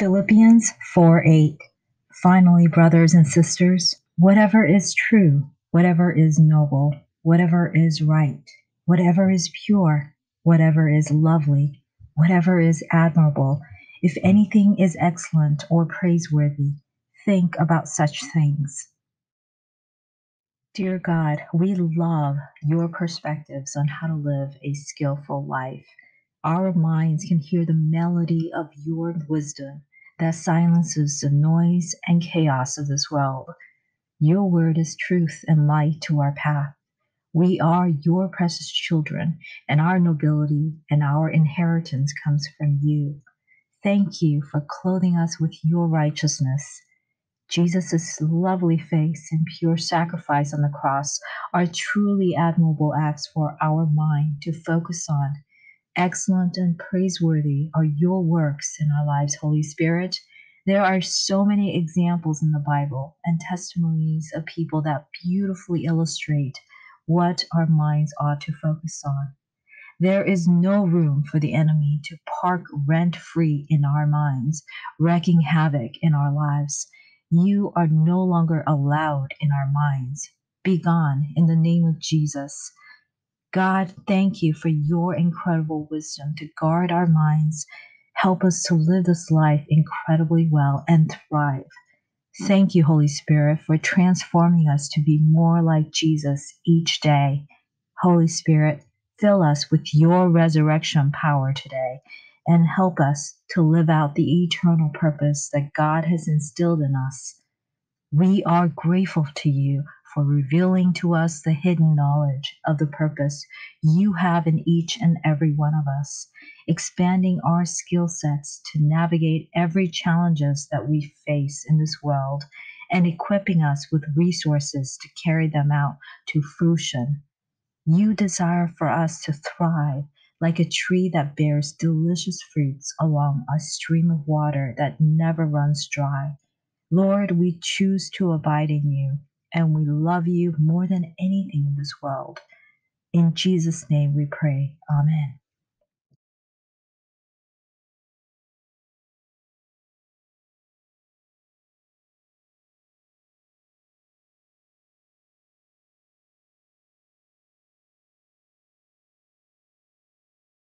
Philippians 4 8. Finally, brothers and sisters, whatever is true, whatever is noble, whatever is right, whatever is pure, whatever is lovely, whatever is admirable, if anything is excellent or praiseworthy, think about such things. Dear God, we love your perspectives on how to live a skillful life. Our minds can hear the melody of your wisdom that silences the noise and chaos of this world. Your word is truth and light to our path. We are your precious children, and our nobility and our inheritance comes from you. Thank you for clothing us with your righteousness. Jesus' lovely face and pure sacrifice on the cross are truly admirable acts for our mind to focus on Excellent and praiseworthy are your works in our lives, Holy Spirit. There are so many examples in the Bible and testimonies of people that beautifully illustrate what our minds ought to focus on. There is no room for the enemy to park rent free in our minds, wreaking havoc in our lives. You are no longer allowed in our minds. Be gone in the name of Jesus. God, thank you for your incredible wisdom to guard our minds. Help us to live this life incredibly well and thrive. Thank you, Holy Spirit, for transforming us to be more like Jesus each day. Holy Spirit, fill us with your resurrection power today and help us to live out the eternal purpose that God has instilled in us. We are grateful to you for revealing to us the hidden knowledge of the purpose you have in each and every one of us, expanding our skill sets to navigate every challenges that we face in this world and equipping us with resources to carry them out to fruition. You desire for us to thrive like a tree that bears delicious fruits along a stream of water that never runs dry. Lord, we choose to abide in you and we love you more than anything in this world. In Jesus' name we pray. Amen.